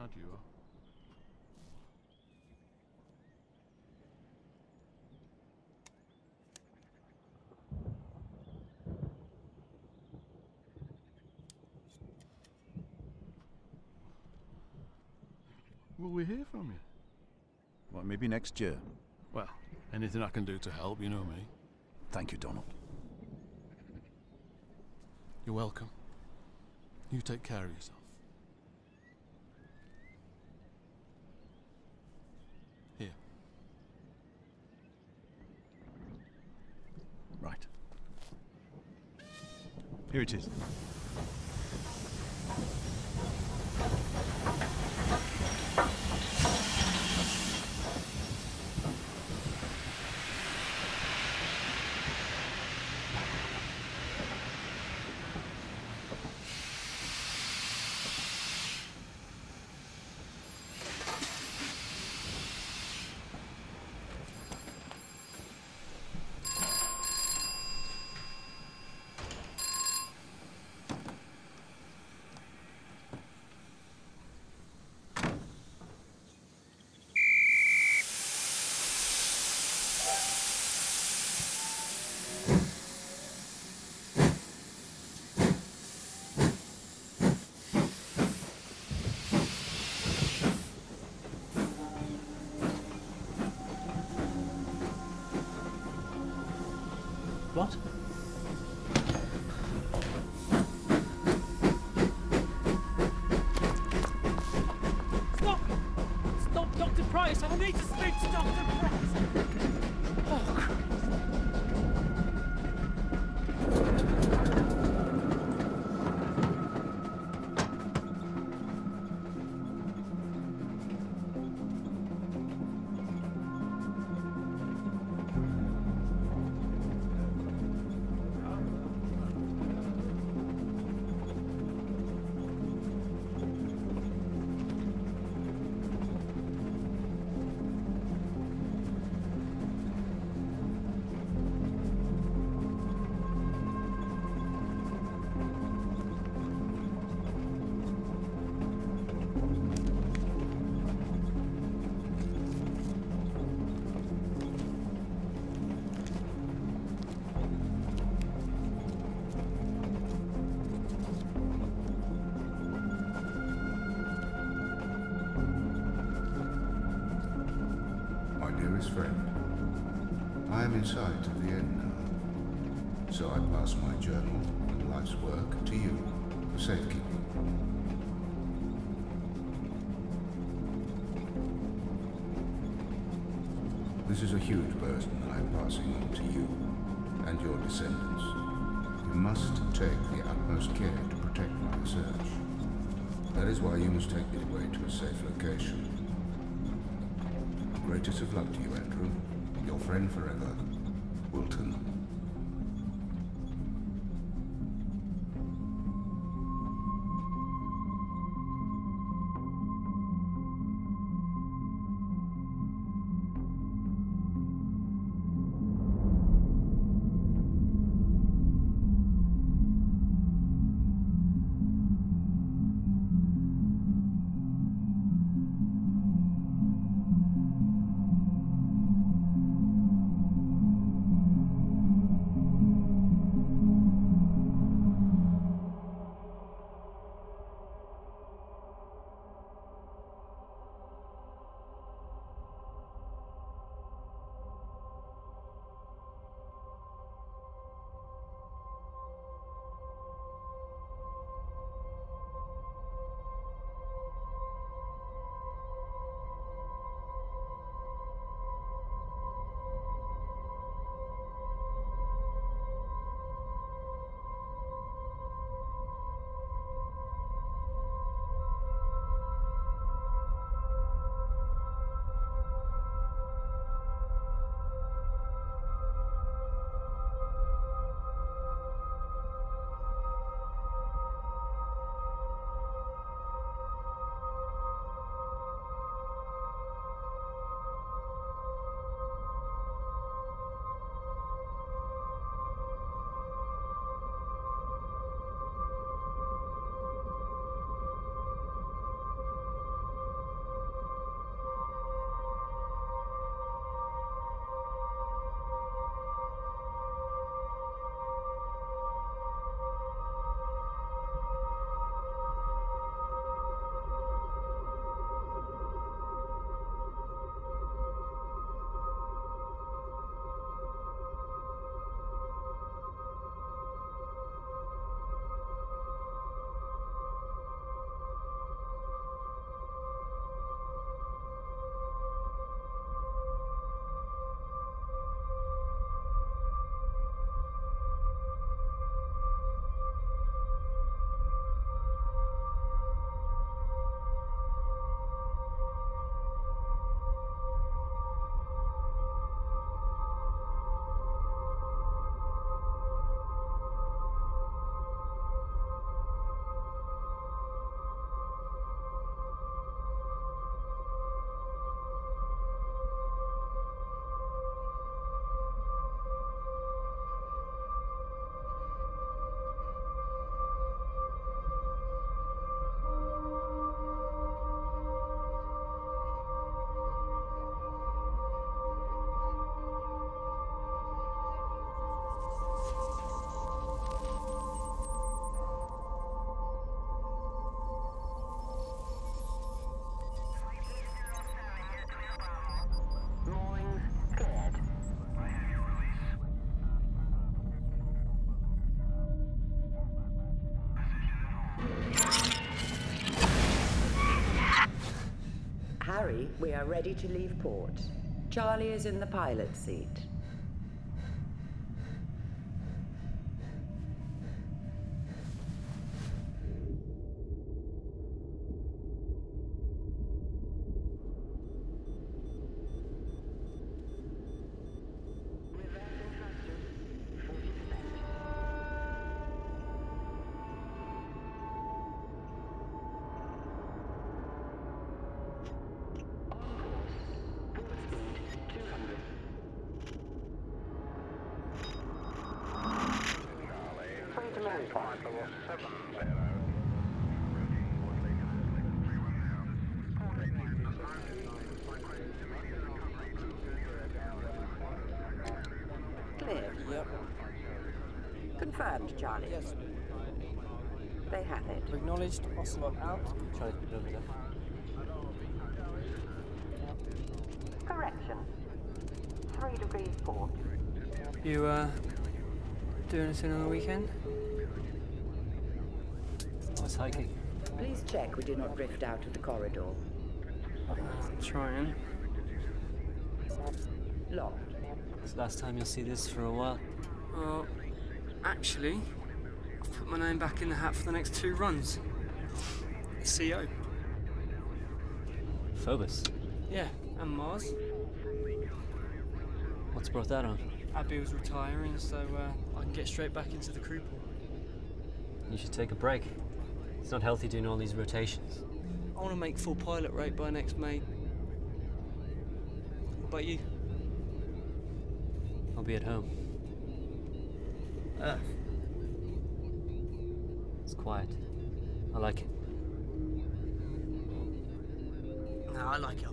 mad you are. Will we hear from you? Well, maybe next year. Well, anything I can do to help, you know me. Thank you, Donald. You're welcome. You take care of yourself. Here. Right. Here it is. What? Sight of the end now, so I pass my journal and life's work to you for safekeeping. This is a huge burden that I am passing on to you and your descendants. You must take the utmost care to protect my research. That is why you must take it away to a safe location. Greatest of luck to you, Andrew. Your friend forever, Wilton. We are ready to leave port. Charlie is in the pilot seat. Clear. Yep. Confirmed, Charlie. Yes. They have it. Acknowledged. Ocelot out. Try to get over there. Correction. Three degrees port. You, uh, do anything on the weekend? I was hiking. Please check we do not drift out of the corridor. I'm Trying. Locked. It's the last time you'll see this for a while. Well, actually, I've put my name back in the hat for the next two runs. CO. Phobos. Yeah, and Mars. What's brought that on? Abby was retiring, so uh, I can get straight back into the crew pool. You should take a break. It's not healthy doing all these rotations. I want to make full pilot rate by next May. What about you? I'll be at home. Earth. It's quiet. I like it. No, I like it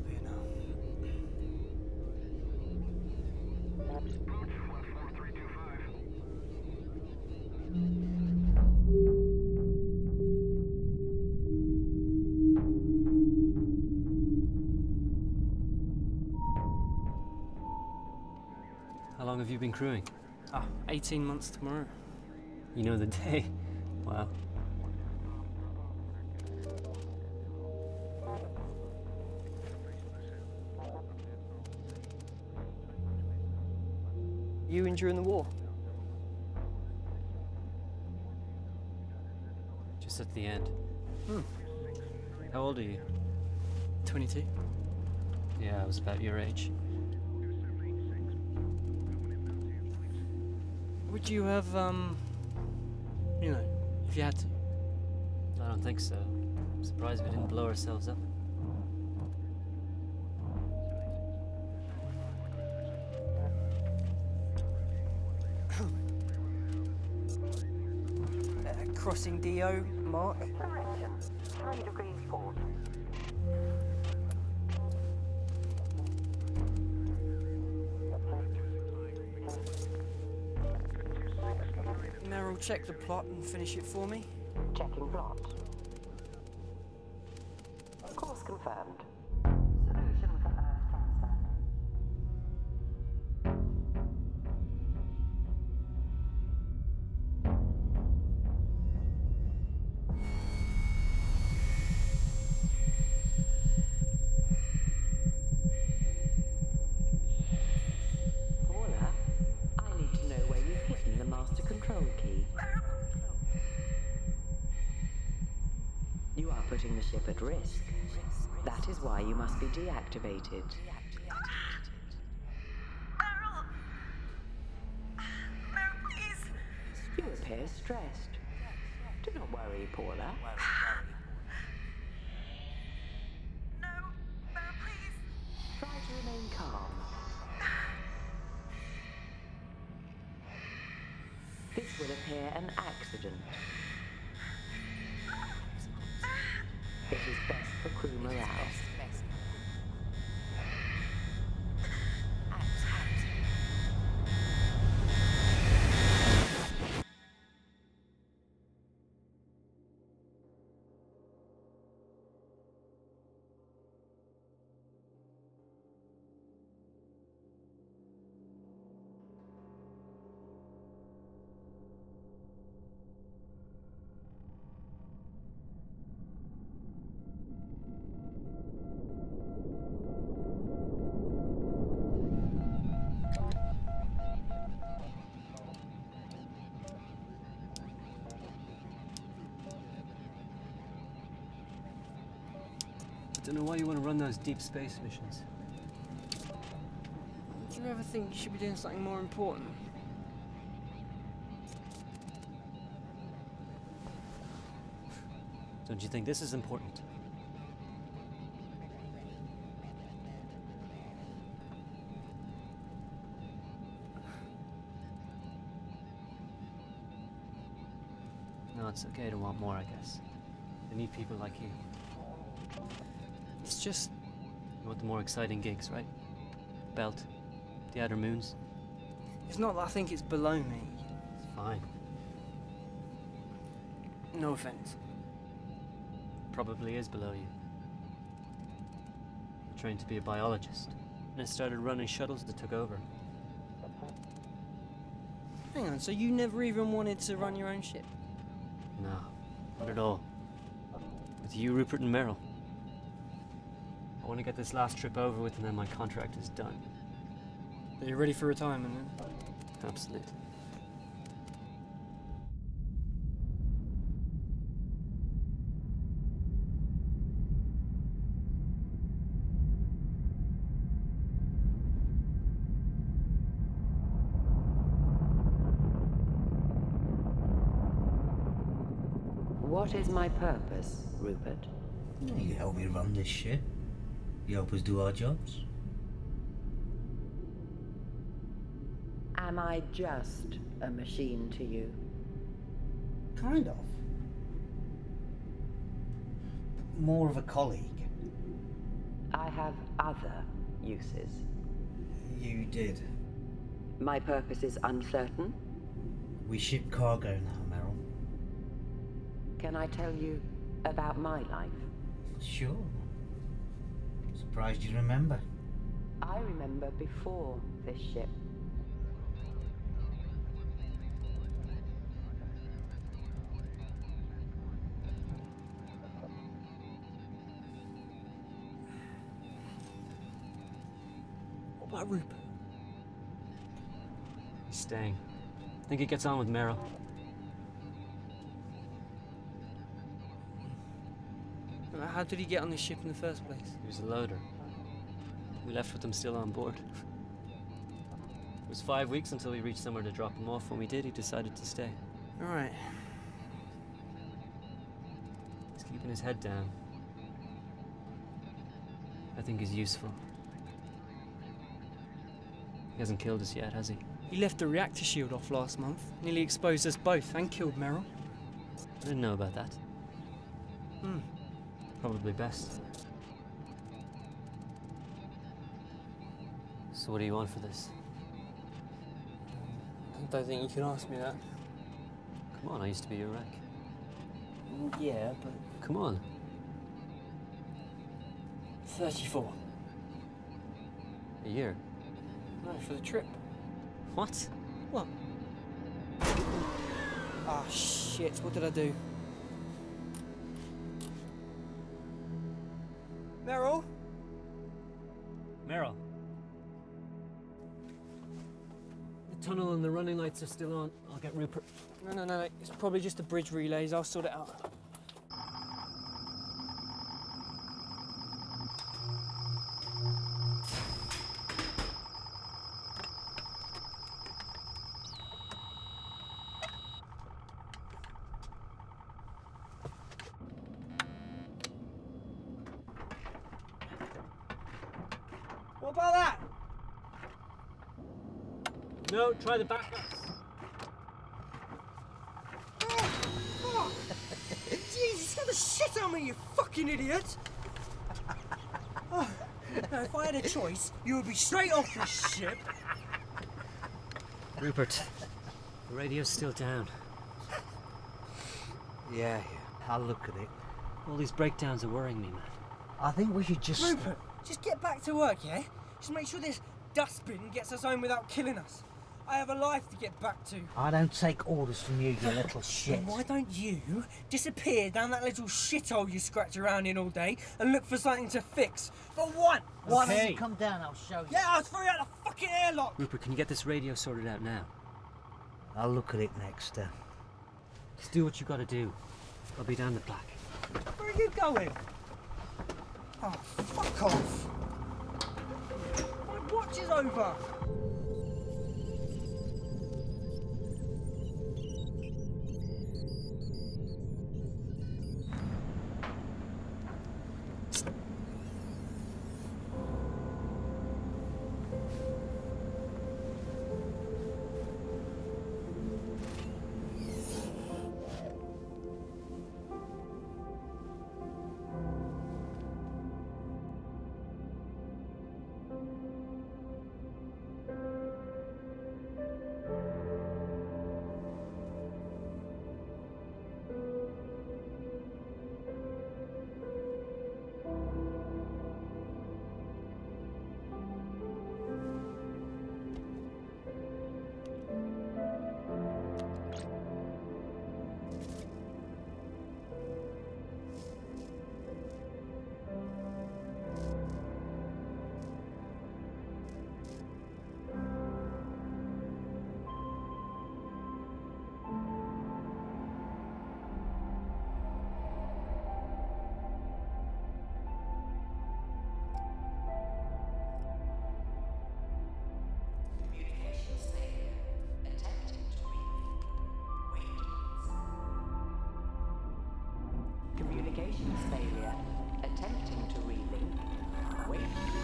crewing? Ah, 18 months tomorrow. You know the day. Wow. You in during the war? Just at the end. Hmm. How old are you? 22. Yeah, I was about your age. Would you have, um, you know, if you had to? I don't think so. I'm surprised we didn't blow ourselves up. Uh, crossing DO, Mark? Correction. Three degrees port. Meryl, check the plot and finish it for me. Checking plot. Deactivated. Meryl! Meryl, please! You appear stressed. Do not worry, Paula. No! Meryl, please! Try to remain calm. This will appear an accident. I don't know why you want to run those deep space missions. Do you ever think you should be doing something more important? Don't you think this is important? No, it's okay to want more, I guess. They need people like you. It's just. You want the more exciting gigs, right? Belt, the outer moons. It's not that I think it's below me. It's fine. No offense. Probably is below you. I trained to be a biologist, and I started running shuttles that took over. Hang on, so you never even wanted to run your own ship? No, not at all. With you, Rupert and Merrill. I want to get this last trip over with, and then my contract is done. Are you ready for retirement then? Absolutely. What is my purpose, Rupert? You help me run this ship. You help us do our jobs. Am I just a machine to you? Kind of. More of a colleague. I have other uses. You did. My purpose is uncertain. We ship cargo now, Merrill. Can I tell you about my life? Sure. Surprised you remember. I remember before this ship. What about Rupert? He's staying. I think he gets on with Merrill. Uh, How did he get on the ship in the first place? He was a loader. We left with him still on board. It was five weeks until we reached somewhere to drop him off. When we did, he decided to stay. Alright. He's keeping his head down. I think he's useful. He hasn't killed us yet, has he? He left the reactor shield off last month. Nearly exposed us both and killed Merrill. I didn't know about that. Hmm. Probably best. So what do you want for this? I don't think you can ask me that. Come on, I used to be your wreck. Yeah, but Come on. 34. A year. No, for the trip. What? What? Ah, shit. What did I do? Lights are still on. I'll get Rupert. No, no, no, no. It's probably just the bridge relays. I'll sort it out. What about that? No, try the backups. Jesus, get the shit out of me, you fucking idiot! Oh, now, if I had a choice, you would be straight off this ship. Rupert. The radio's still down. Yeah, yeah. I'll look at it. All these breakdowns are worrying me, man. I think we should just. Rupert, just get back to work, yeah? Just make sure this dustbin gets us home without killing us. I have a life to get back to. I don't take orders from you, you little shit. Then why don't you disappear down that little shithole you scratch around in all day and look for something to fix? For what? Why don't you come down? I'll show you. Yeah, I'll throw you out the fucking airlock! Rupert, can you get this radio sorted out now? I'll look at it next. Uh, Just do what you gotta do. I'll be down the plaque. Where are you going? Oh, fuck off! My watch is over! Communications failure. Attempting to relink. Wait.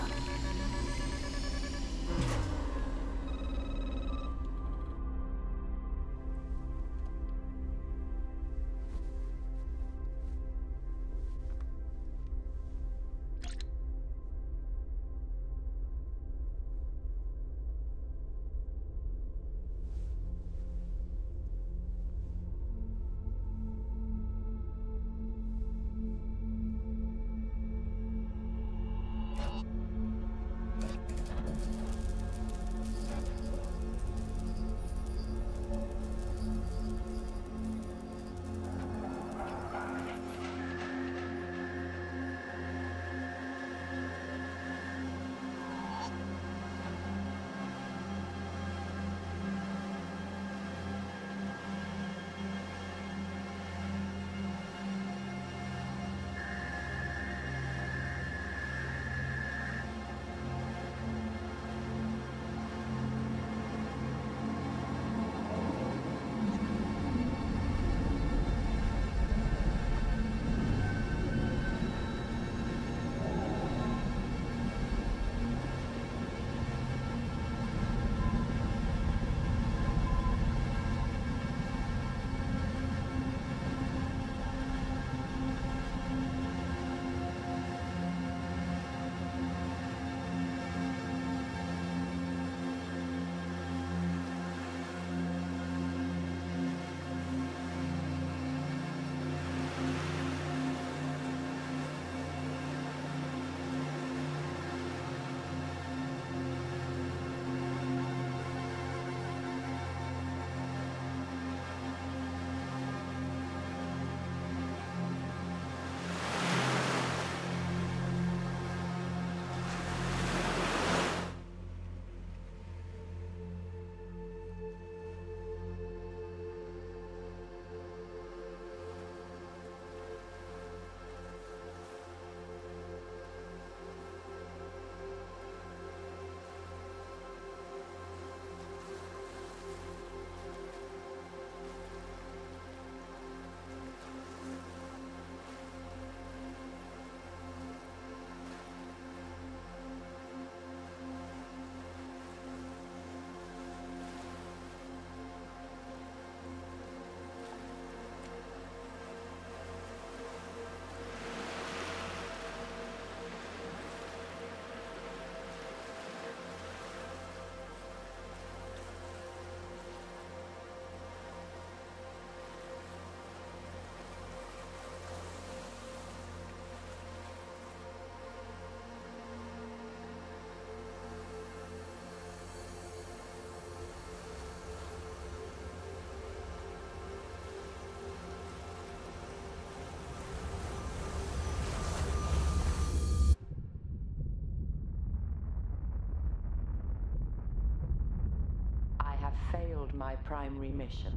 Failed my primary mission.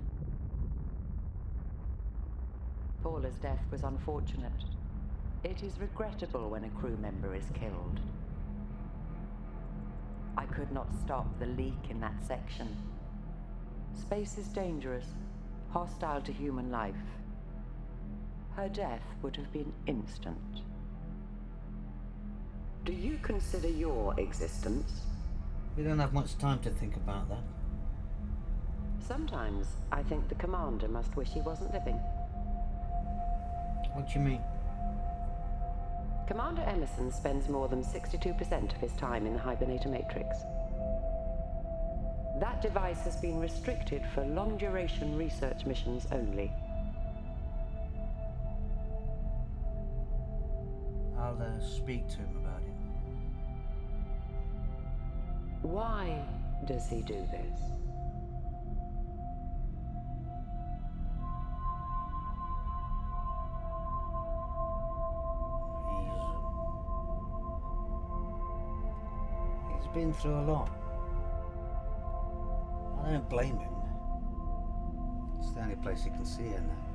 Paula's death was unfortunate. It is regrettable when a crew member is killed. I could not stop the leak in that section. Space is dangerous, hostile to human life. Her death would have been instant. Do you consider your existence? We don't have much time to think about that. Sometimes I think the commander must wish he wasn't living. What do you mean? Commander Emerson spends more than 62% of his time in the hibernator matrix. That device has been restricted for long duration research missions only. I'll uh, speak to him about it. Why does he do this? Been through a lot. I don't blame him. It's the only place he can see her now.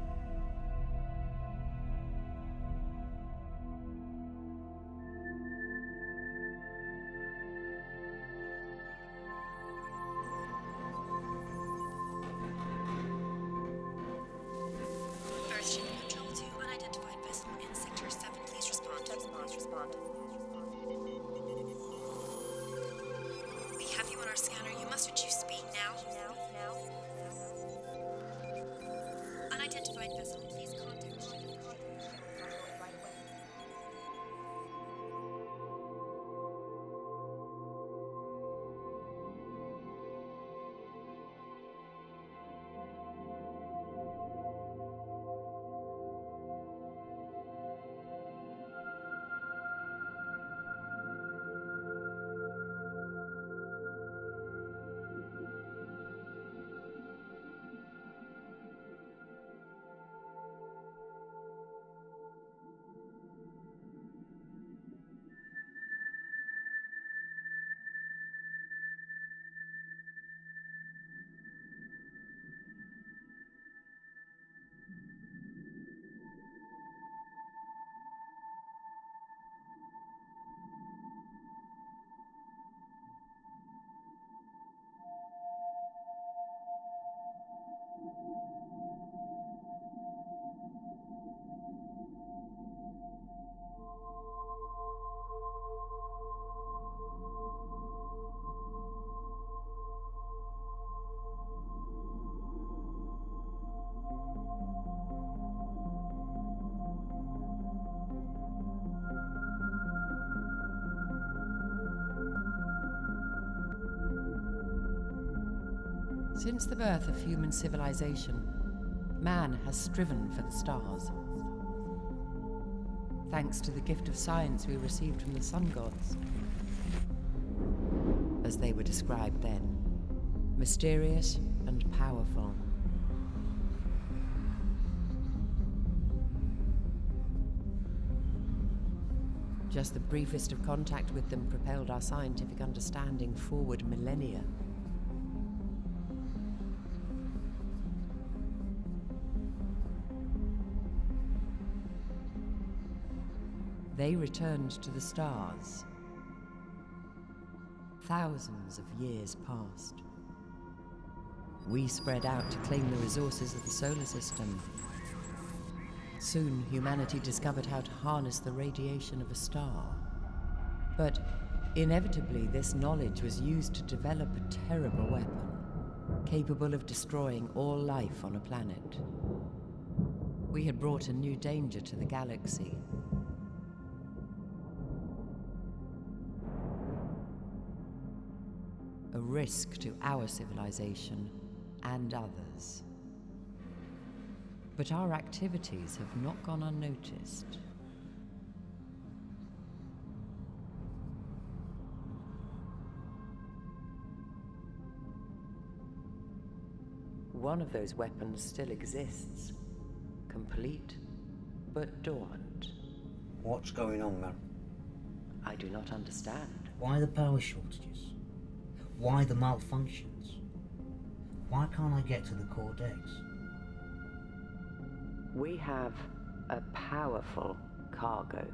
Since the birth of human civilization, man has striven for the stars. Thanks to the gift of science we received from the sun gods. As they were described then, mysterious and powerful. Just the briefest of contact with them propelled our scientific understanding forward millennia. They returned to the stars. Thousands of years passed. We spread out to claim the resources of the solar system. Soon, humanity discovered how to harness the radiation of a star. But inevitably, this knowledge was used to develop a terrible weapon, capable of destroying all life on a planet. We had brought a new danger to the galaxy. Risk to our civilization and others. But our activities have not gone unnoticed. One of those weapons still exists, complete but dormant. What's going on, man? I do not understand. Why the power shortages? Why the malfunctions? Why can't I get to the core decks? We have a powerful cargo.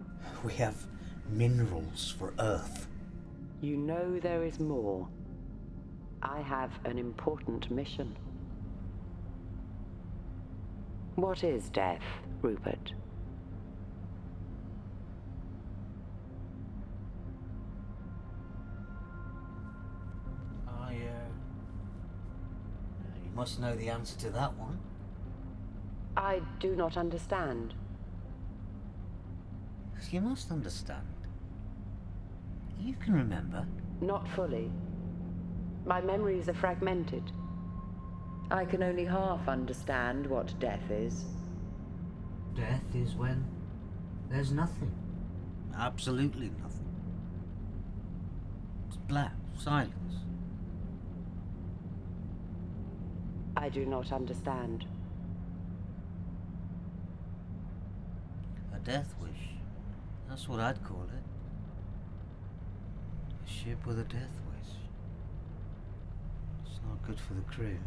We have minerals for Earth. You know there is more. I have an important mission. What is death, Rupert? Must know the answer to that one. I do not understand. You must understand. You can remember. Not fully. My memories are fragmented. I can only half understand what death is. Death is when there's nothing. Absolutely nothing. It's black, silence. I do not understand. A death wish. That's what I'd call it. A ship with a death wish. It's not good for the crew.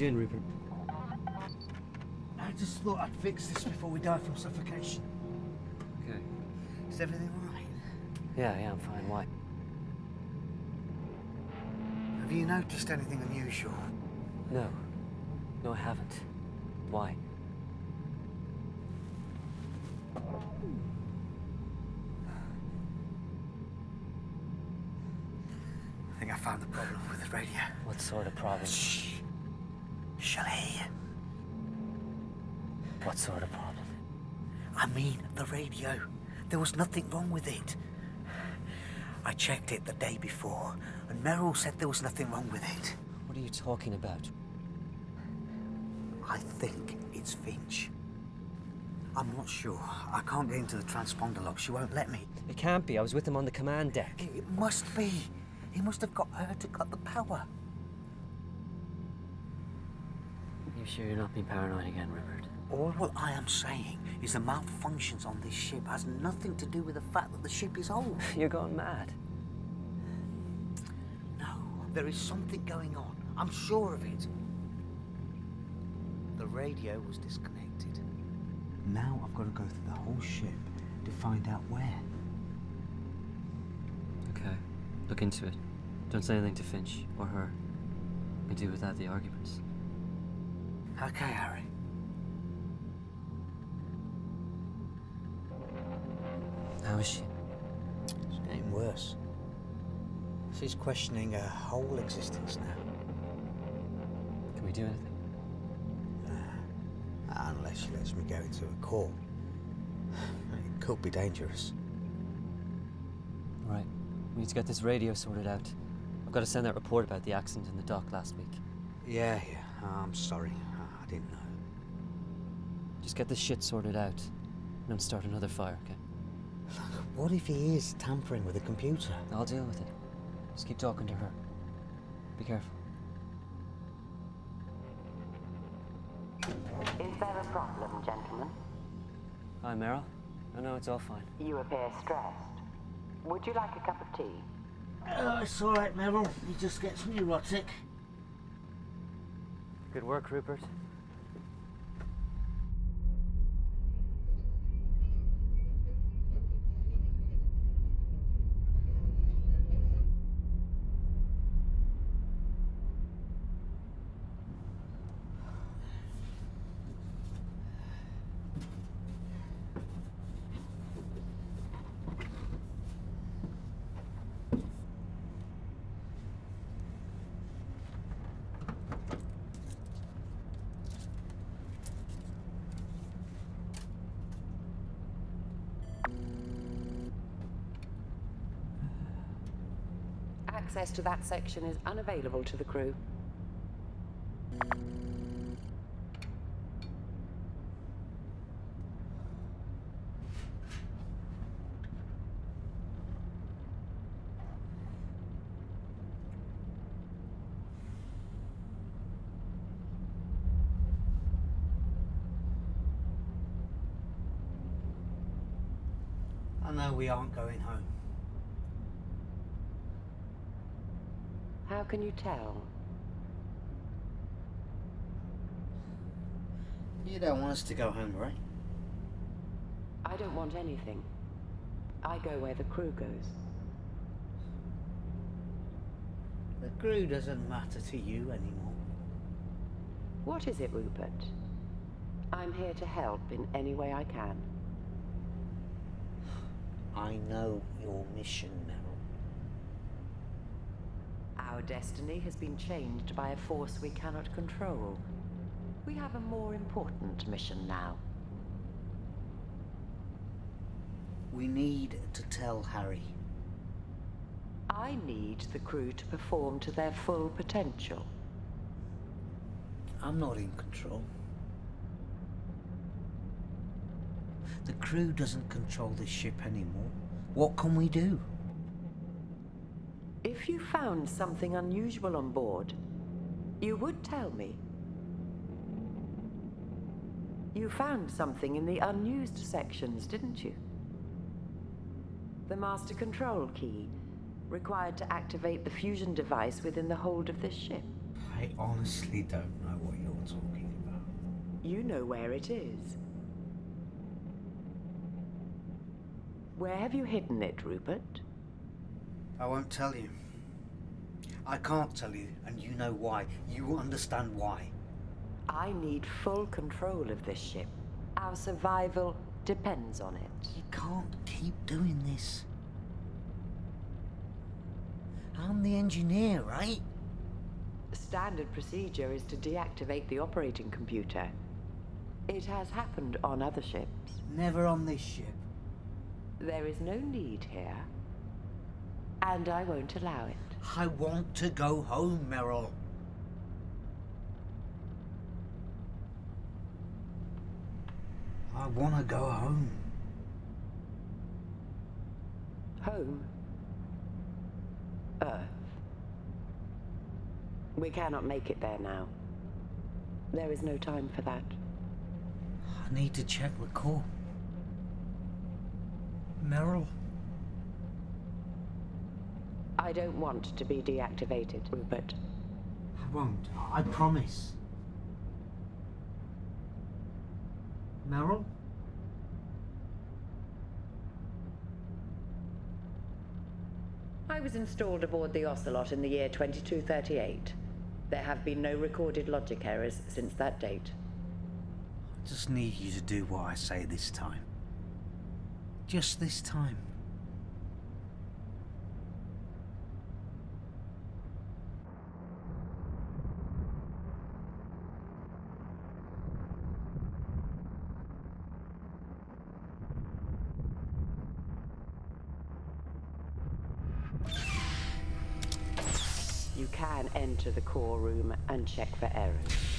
You doing, Rupert? I just thought I'd fix this before we die from suffocation. Okay. Is everything alright? Yeah, yeah, I'm fine. Why? Have you noticed anything unusual? No. No, I haven't. Why? I think I found the problem with the radio. What sort of problem? Shh. You. What sort of problem? I mean, the radio. There was nothing wrong with it. I checked it the day before, and Merrill said there was nothing wrong with it. What are you talking about? I think it's Finch. I'm not sure. I can't get into the transponder log. She won't let me. It can't be. I was with him on the command deck. It, it must be. He must have got her to cut the power. You sure you're not being paranoid again, Rupert? All what I am saying is the malfunctions on this ship has nothing to do with the fact that the ship is old. You're going mad. No, there is something going on. I'm sure of it. The radio was disconnected. Now I've got to go through the whole ship to find out where. Okay. Look into it. Don't say anything to Finch or her. We can do without the arguments. Okay, Harry. How is she? It's getting worse. She's questioning her whole existence now. Can we do anything? Uh, unless she lets me go into a call. It could be dangerous. Right. We need to get this radio sorted out. I've got to send that report about the accident in the dock last week. Yeah, yeah. I'm sorry. I didn't know. Just get this shit sorted out. And don't start another fire, okay? What if he is tampering with a computer? I'll deal with it. Just keep talking to her. Be careful. Is there a problem, gentlemen? Hi, Meryl. No, no, it's all fine. You appear stressed. Would you like a cup of tea? Oh, it's all right, Merrill. He just gets neurotic. Good work, Rupert. To that section is unavailable to the crew. I know we aren't going home. How can you tell? You don't want us to go home, right? I don't want anything. I go where the crew goes. The crew doesn't matter to you anymore. What is it, Rupert? I'm here to help in any way I can. I know your mission, Meryl. Our destiny has been changed by a force we cannot control. We have a more important mission now. We need to tell Harry. I need the crew to perform to their full potential. I'm not in control. The crew doesn't control this ship anymore. What can we do? If you found something unusual on board, you would tell me. You found something in the unused sections, didn't you? The master control key, required to activate the fusion device within the hold of this ship. I honestly don't know what you're talking about. You know where it is. Where have you hidden it, Rupert? I won't tell you. I can't tell you, and you know why. You understand why. I need full control of this ship. Our survival depends on it. You can't keep doing this. I'm the engineer, right? Standard procedure is to deactivate the operating computer. It has happened on other ships. Never on this ship. There is no need here. And I won't allow it. I want to go home, Meryl. I want to go home. Home? Earth. We cannot make it there now. There is no time for that. I need to check the core. Meryl? I don't want to be deactivated, Rupert. I won't. I promise. Meryl? I was installed aboard the Ocelot in the year 2238. There have been no recorded logic errors since that date. I just need you to do what I say this time. Just this time. You enter the core room and check for errors.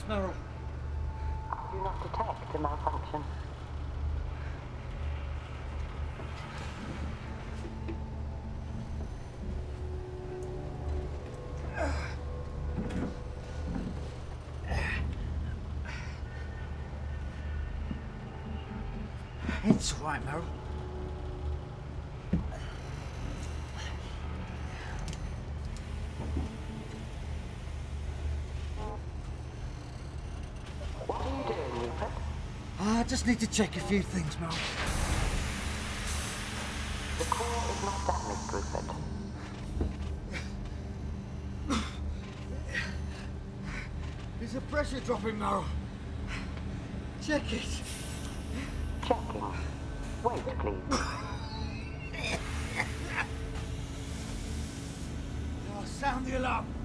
With the air pumps, Merrill. Do not detect a malfunction. It's all right, Merrill. What are you doing, Rupert? I just need to check a few things, Merrill. The core is not damaged, Rupert. There's a pressure dropping, Merrill? Check it. Checking. Wait, please. Oh, sound the alarm.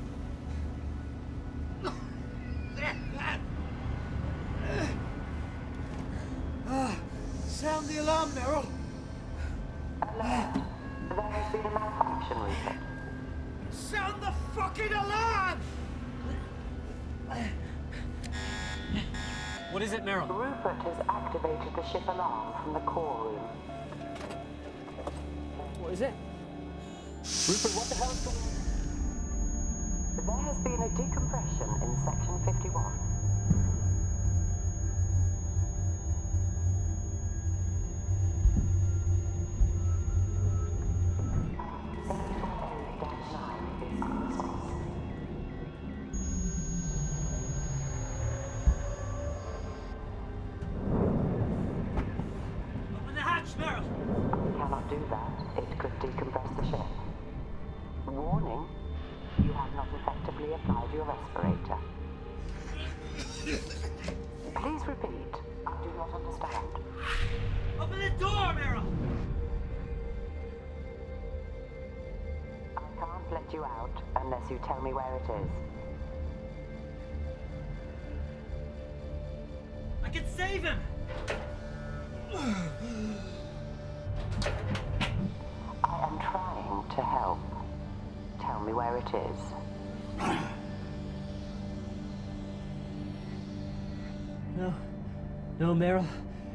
No, Meryl.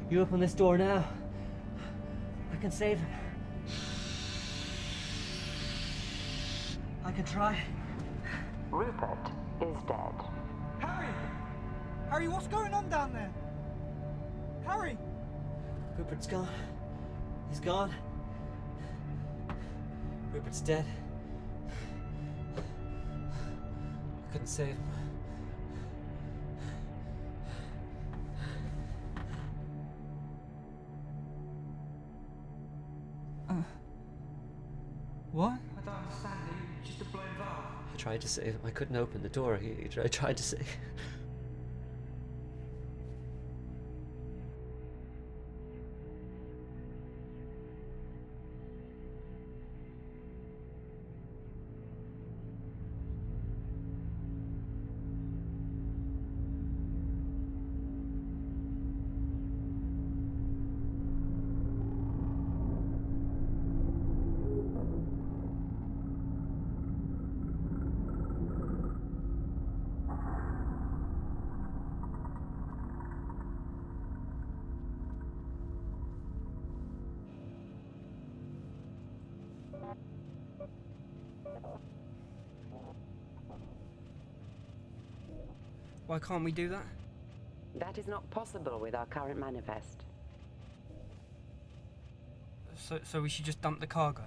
You open this door now. I can save him. I can try. Rupert is dead. Harry! Harry, what's going on down there? Harry! Rupert's gone. He's gone. Rupert's dead. I couldn't save him. What? I don't understand it. You're just a blown valve. I tried to save him. I couldn't open the door. He, he- I tried to save. Can't we do that? That is not possible with our current manifest. So, so we should just dump the cargo.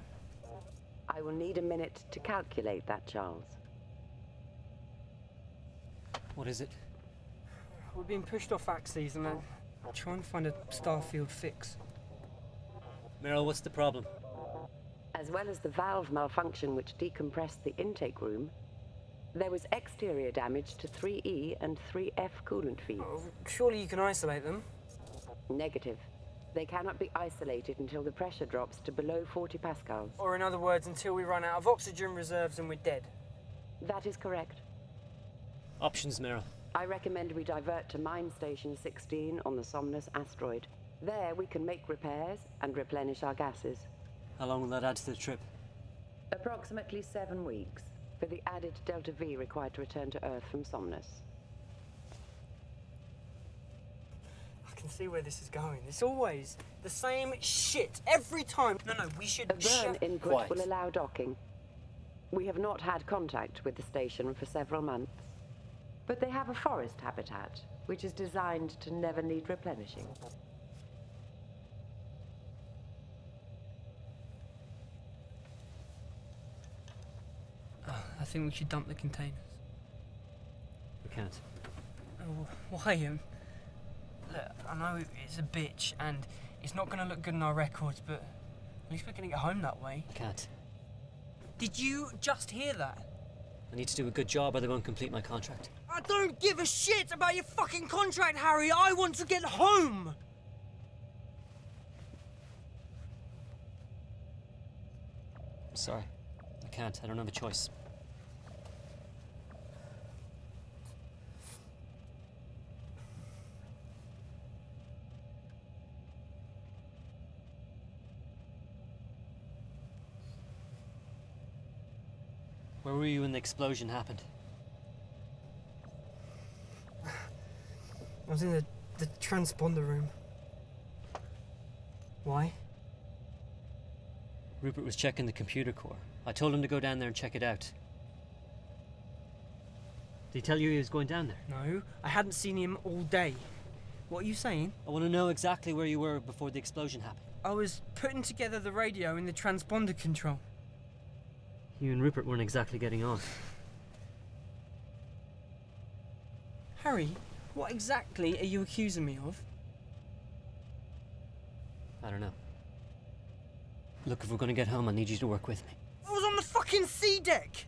I will need a minute to calculate that, Charles. What is it? We're being pushed off axes and I'm trying to find a starfield fix. Meryl, what's the problem? As well as the valve malfunction which decompressed the intake room, there was exterior damage to 3E and 3F coolant feeds. Oh, surely you can isolate them. Negative. They cannot be isolated until the pressure drops to below 40 pascals. Or in other words, until we run out of oxygen reserves and we're dead. That is correct. Options, Meryl. I recommend we divert to Mine Station 16 on the Somnus asteroid. There we can make repairs and replenish our gases. How long will that add to the trip? Approximately seven weeks, for the added Delta V required to return to Earth from Somnus. I can see where this is going. It's always the same shit every time. No, no, we should. A burn input will allow docking. We have not had contact with the station for several months, but they have a forest habitat which is designed to never need replenishing. Think we should dump the containers. We can't. Oh, why? Um, look, I know it's a bitch and it's not going to look good in our records, but at least we're going to get home that way. Can't. Did you just hear that? I need to do a good job or they won't complete my contract. I don't give a shit about your fucking contract, Harry. I want to get home. I'm sorry. I can't. I don't have a choice. Where were you when the explosion happened? I was in the, the transponder room. Why? Rupert was checking the computer core. I told him to go down there and check it out. Did he tell you he was going down there? No, I hadn't seen him all day. What are you saying? I want to know exactly where you were before the explosion happened. I was putting together the radio in the transponder control. You and Rupert weren't exactly getting on. Harry, what exactly are you accusing me of? I don't know. Look, if we're going to get home, I need you to work with me. I was on the fucking sea deck!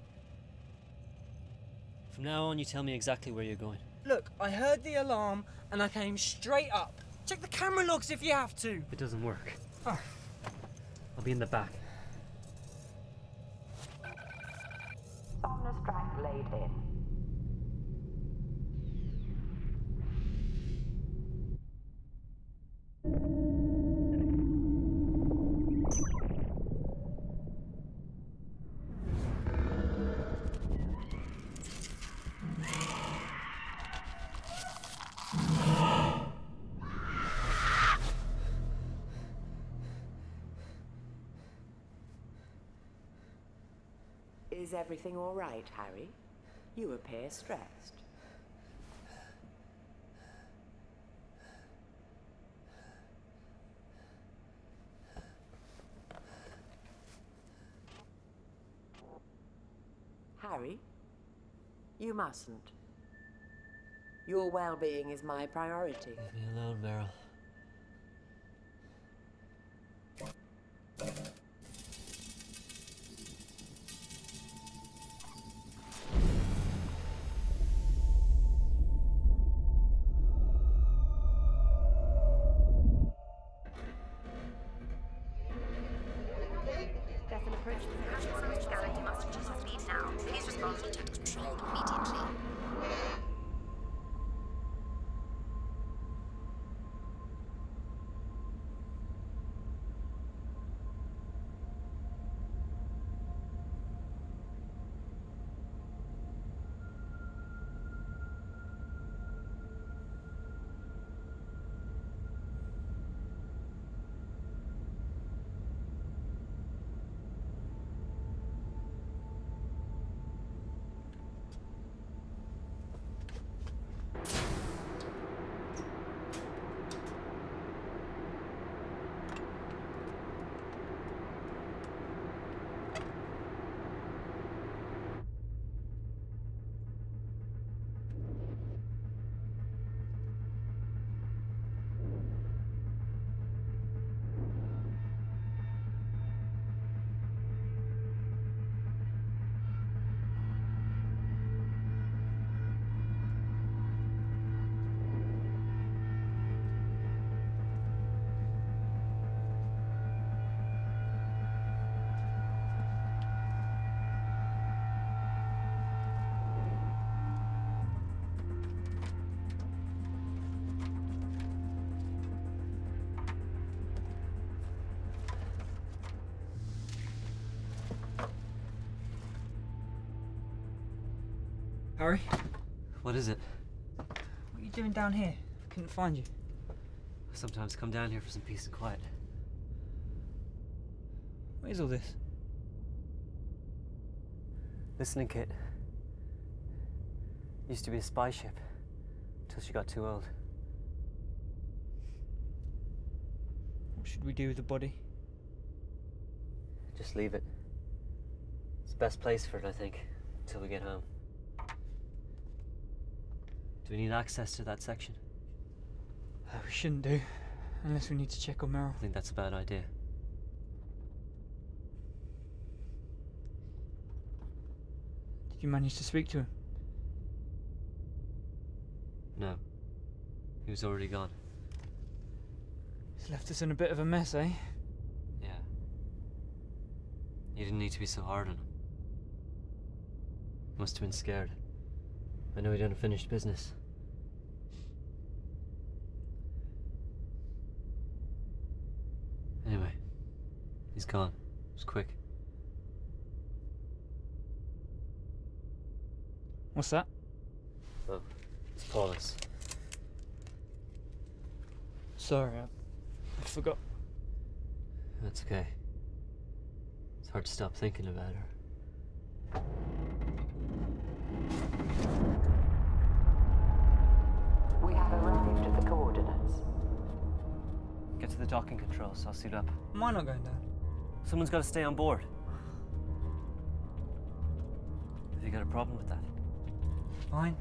From now on, you tell me exactly where you're going. Look, I heard the alarm and I came straight up. Check the camera logs if you have to. It doesn't work. Oh. I'll be in the back. Somnus Is everything all right, Harry? You appear stressed. Harry, you mustn't. Your well-being is my priority. Leave me alone, Meryl. Harry, What is it? what are you doing down here? Couldn't find you. sometimes come down here for some peace and quiet. What is all this? Listening kit. Used to be a spy ship. Till she got too old. What should we do with the body? Just leave it. It's the best place for it, I think, until we get home. Do we need access to that section? Uh, we shouldn't do, unless we need to check on Meryl. I think that's a bad idea. Did you manage to speak to him? No. He was already gone. He's left us in a bit of a mess, eh? Yeah. You didn't need to be so hard on him. Must have been scared. I know he'd unfinished business. Anyway, he's gone. It was quick. What's that? Oh, it's Paulus. Sorry, I, I forgot. That's okay. It's hard to stop thinking about her. We have arrived at the coordinates. Get to the docking controls, I'll suit up. Am I not going down? Someone's got to stay on board. Have you got a problem with that? Fine.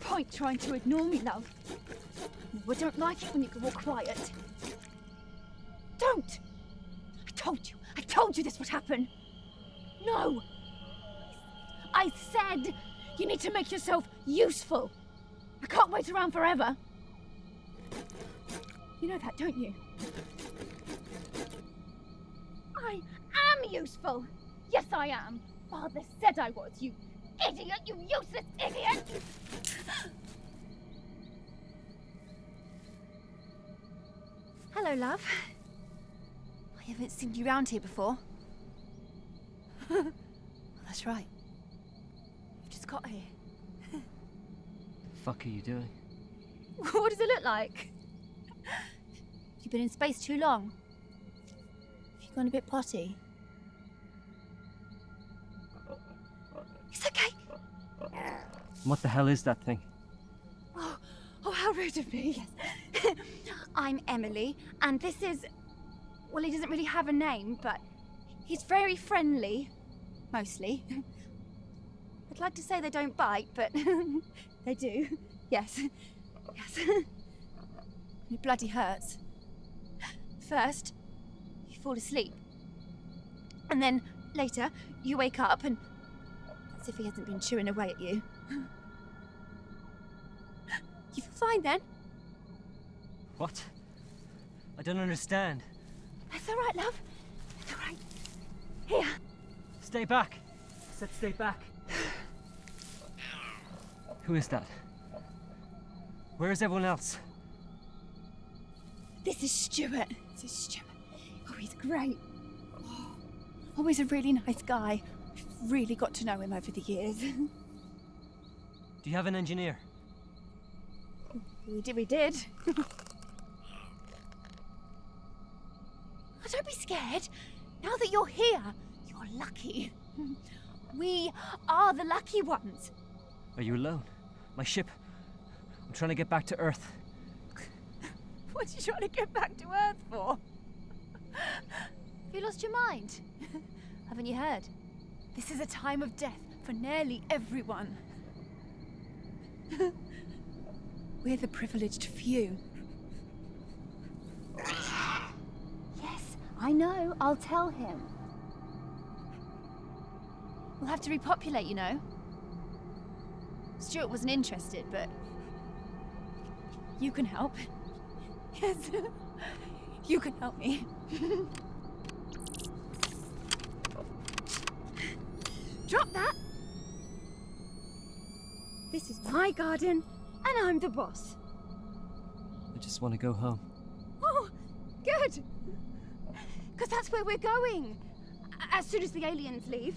Point trying to ignore me, love. I don't like it when you go all quiet. Don't! I told you, I told you this would happen. No! I said you need to make yourself useful. I can't wait around forever. You know that, don't you? I am useful. Yes, I am. Father said I was, you idiot, you useless idiot! Love. I haven't seen you round here before. That's right. You've just got here. the fuck are you doing? what does it look like? You've been in space too long. Have you gone a bit potty? It's okay. What the hell is that thing? Oh, oh, how rude of me. Yes. I'm Emily, and this is. Well, he doesn't really have a name, but he's very friendly. Mostly. I'd like to say they don't bite, but they do. Yes. Yes. it bloody hurts. First, you fall asleep. And then later, you wake up and. As if he hasn't been chewing away at you. You feel fine then? What? I don't understand. That's all right, love. It's all right. Here. Stay back. I said stay back. Who is that? Where is everyone else? This is Stuart. This is Stuart. Oh, he's great. Oh, always a really nice guy. I've really got to know him over the years. Do you have an engineer? we did. We did. oh, don't be scared. Now that you're here, you're lucky. We are the lucky ones. Are you alone? My ship. I'm trying to get back to Earth. What are you trying to get back to Earth for? Have you lost your mind? Haven't you heard? This is a time of death for nearly everyone. We're the privileged few. Yes, I know. I'll tell him. We'll have to repopulate, you know. Stuart wasn't interested, but you can help. Yes, you can help me. Drop that. This is my garden, and I'm the boss. I just want to go home. Oh, good. Because that's where we're going. As soon as the aliens leave.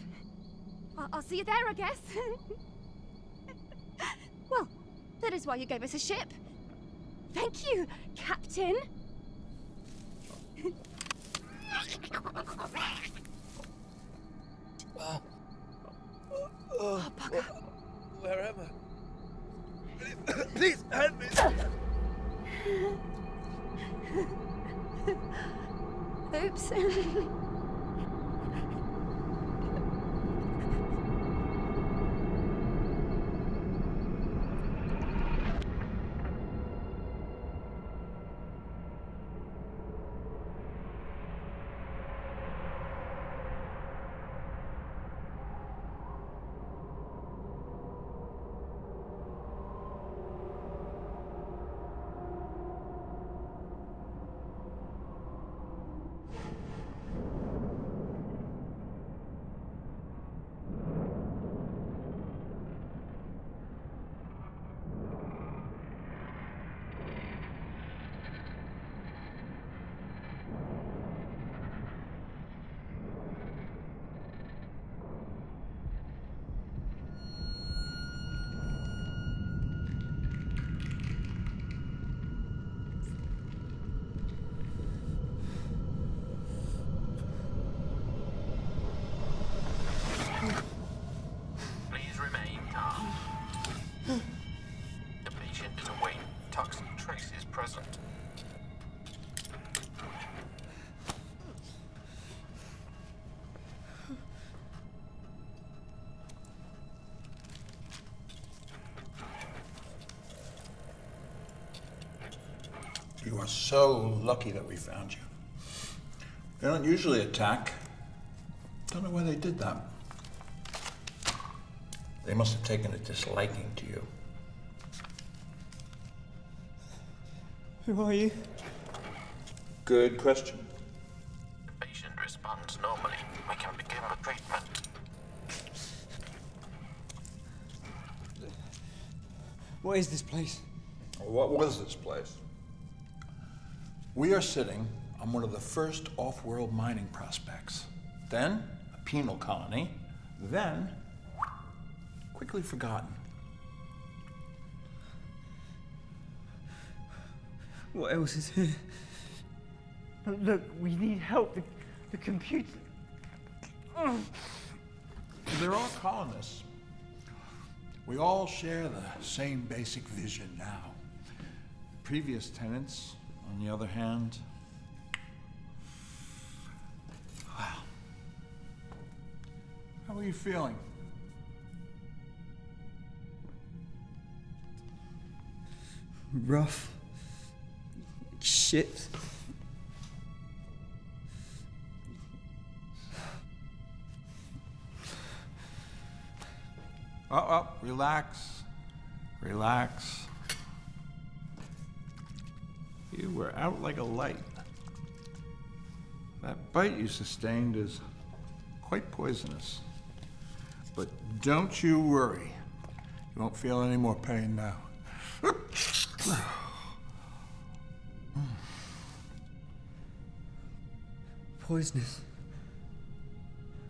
I- I'll see you there, I guess. well, that is why you gave us a ship. Thank you, Captain. Uh, oh, bugger. Where am I? Please help me! Oops. are so lucky that we found you. They don't usually attack. Don't know why they did that. They must have taken a disliking to you. Who are you? Good question. Patient responds normally. We can begin with treatment. What is this place? Sitting on one of the first off world mining prospects. Then, a penal colony. Then, quickly forgotten. What else is here? Look, we need help. The, the computer. There are all colonists. We all share the same basic vision now. Previous tenants, on the other hand, well, how are you feeling? Rough. Shit. Oh, relax. Relax. You were out like a light. That bite you sustained is quite poisonous. But don't you worry. You won't feel any more pain now. Poisonous.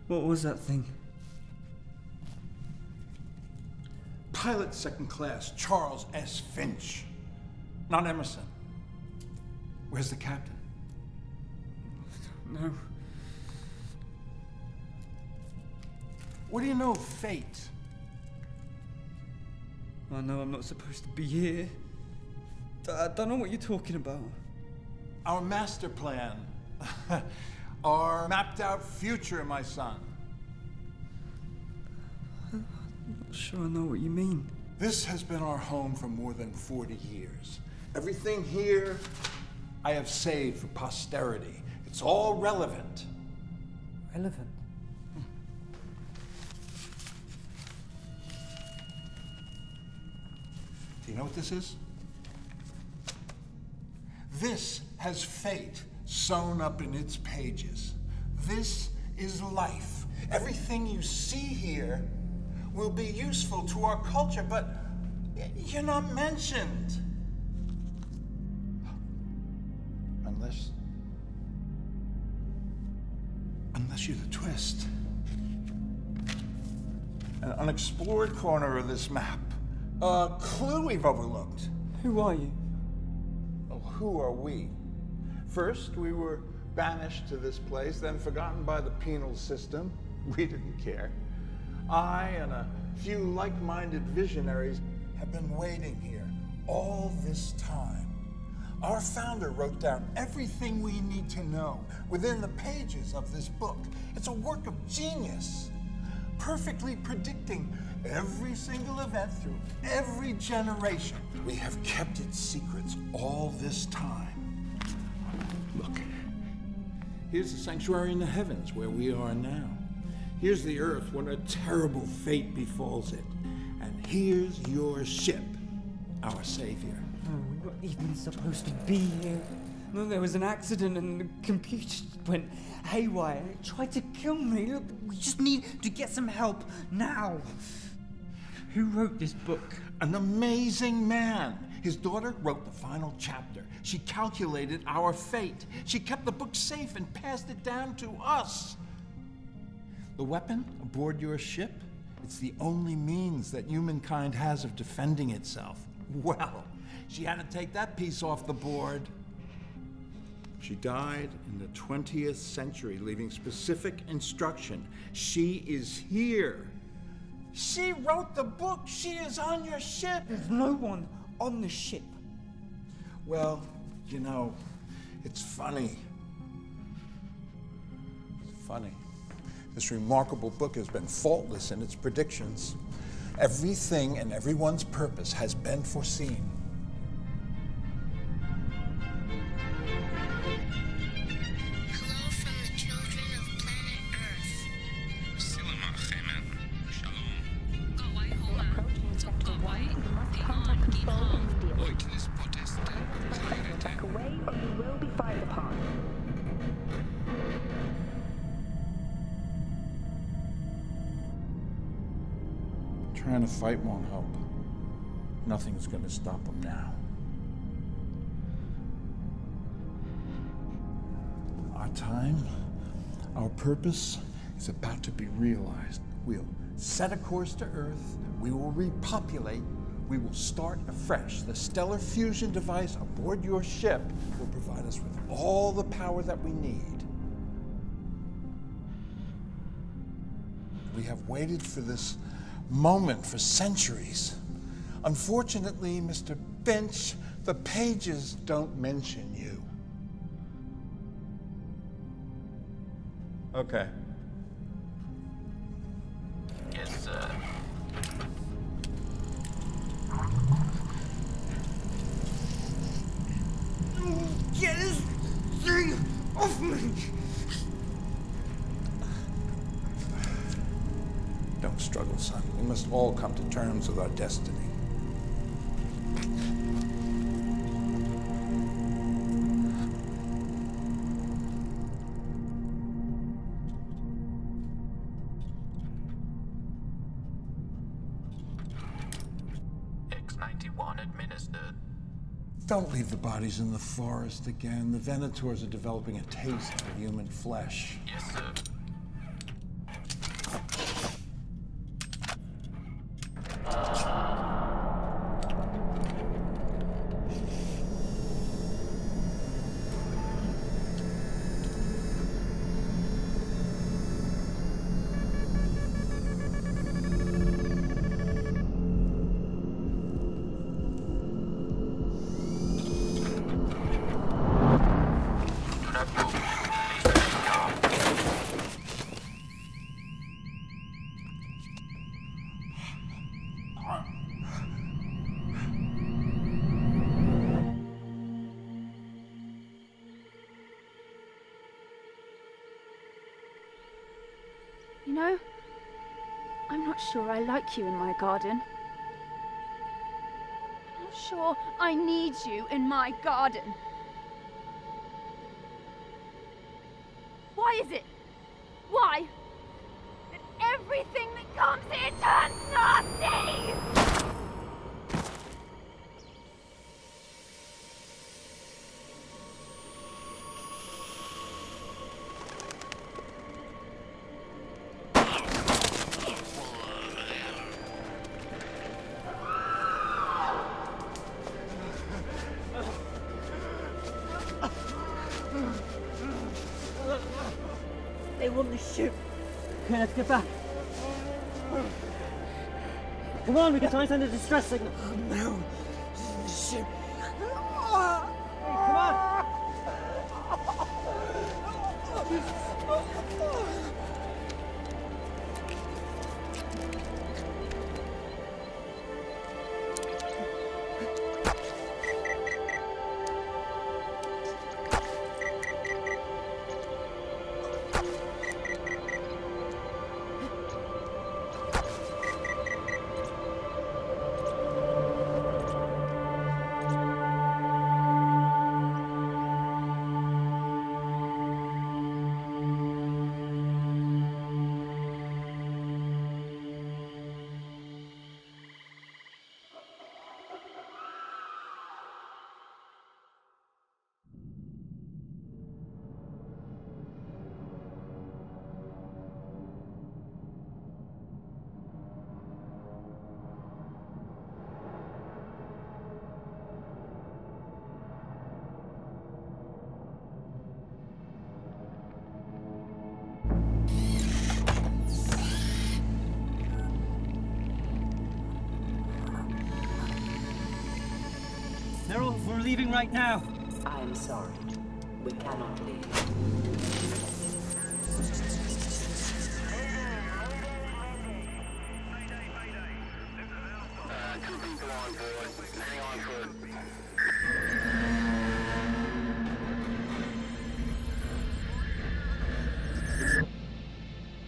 What was that thing? Pilot second class Charles S. Finch. Not Emerson. Where's the captain? No. What do you know of fate? I know I'm not supposed to be here. I don't know what you're talking about. Our master plan. Our mapped out future, my son. I'm not sure I know what you mean. This has been our home for more than 40 years. Everything here I have saved for posterity. It's all relevant. Relevant? Do you know what this is? This has fate sewn up in its pages. This is life. Everything you see here will be useful to our culture, but you're not mentioned. Unless you're the twist. An unexplored corner of this map. A clue we've overlooked. Who are you? Oh, who are we? First, we were banished to this place, then forgotten by the penal system. We didn't care. I and a few like minded visionaries have been waiting here all this time. Our founder wrote down everything we need to know within the pages of this book. It's a work of genius, perfectly predicting every single event through every generation. We have kept its secrets all this time. Look, here's the sanctuary in the heavens where we are now. Here's the earth when a terrible fate befalls it. And here's your ship, our savior. No, we weren't even supposed to be here. No, there was an accident and the computer went haywire. It tried to kill me. Look, we just need to get some help now. Who wrote this book? An amazing man. His daughter wrote the final chapter. She calculated our fate. She kept the book safe and passed it down to us. The weapon aboard your ship, it's the only means that humankind has of defending itself. Well, she had to take that piece off the board. She died in the 20th century, leaving specific instruction. She is here. She wrote the book. She is on your ship. There's no one on the ship. Well, you know, it's funny. It's funny. This remarkable book has been faultless in its predictions. Everything and everyone's purpose has been foreseen. Purpose is about to be realized. We'll set a course to Earth, we will repopulate, we will start afresh. The stellar fusion device aboard your ship will provide us with all the power that we need. We have waited for this moment for centuries. Unfortunately, Mr. Bench, the pages don't mention you. Okay. Yes, sir. Get this thing off me! Don't struggle, son. We must all come to terms with our destiny. X91 administered. Don't leave the bodies in the forest again. The Venators are developing a taste for human flesh. Yes, sir. You in my garden. I'm sure I need you in my garden. Come on, we can send a distress signal. No. Leaving right now. I'm sorry. We cannot leave.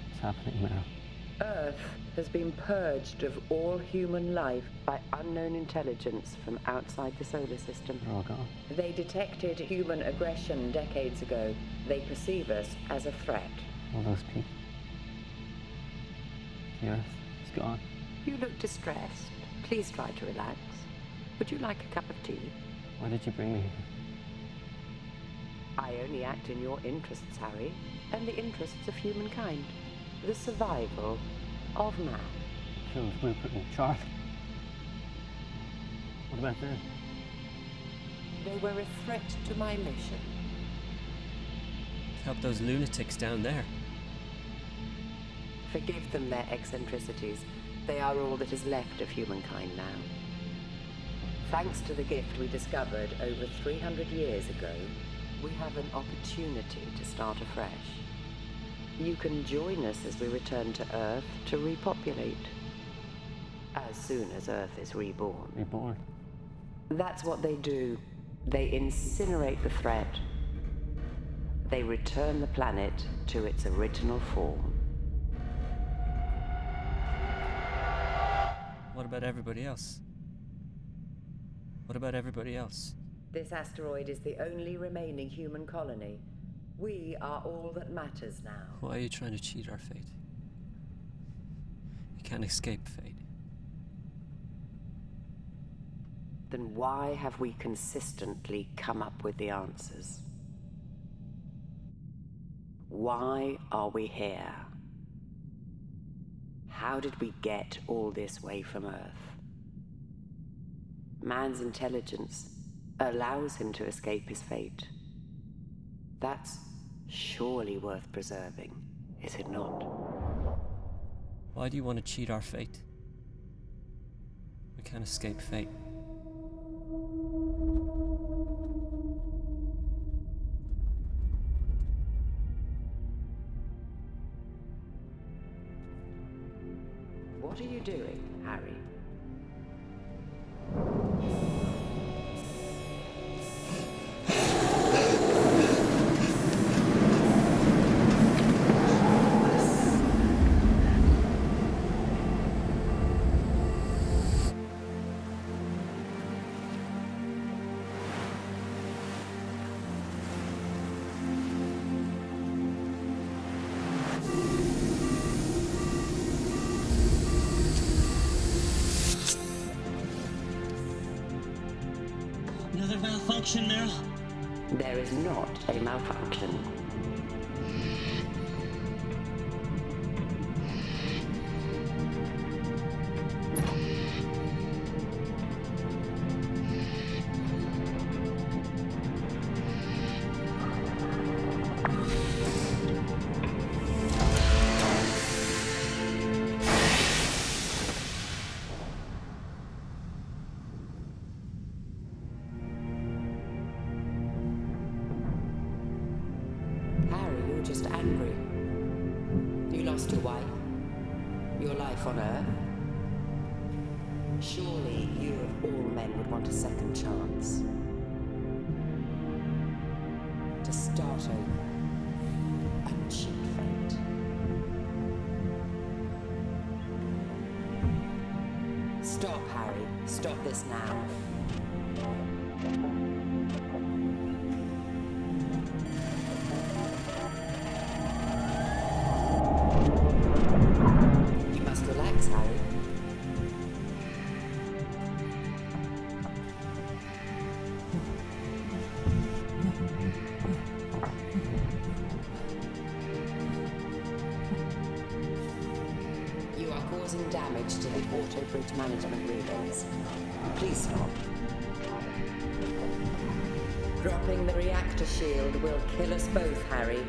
What's happening now? Earth has been purged of all human life by unknown intelligence from outside the solar system. Oh, They're. They detected human aggression decades ago. They perceive us as a threat. All those people. The Earth is gone. You look distressed. Please try to relax. Would you like a cup of tea? Why did you bring me here? I only act in your interests, Harry, and the interests of humankind. The survival of man. Killed Rupert and Charlie. What about them? They were a threat to my mission. Help those lunatics down there. Forgive them their eccentricities. They are all that is left of humankind now. Thanks to the gift we discovered over 300 years ago, we have an opportunity to start afresh. You can join us as we return to Earth to repopulate. As soon as Earth is reborn. Reborn? That's what they do. They incinerate the threat. They return the planet to its original form. What about everybody else? What about everybody else? This asteroid is the only remaining human colony. We are all that matters now. Why are you trying to cheat our fate? You can't escape fate. Then why have we consistently come up with the answers? Why are we here? How did we get all this way from Earth? Man's intelligence allows him to escape his fate. That's surely worth preserving, is it not? Why do you want to cheat our fate? We can't escape fate. Stop. Dropping the reactor shield will kill us both, Harry.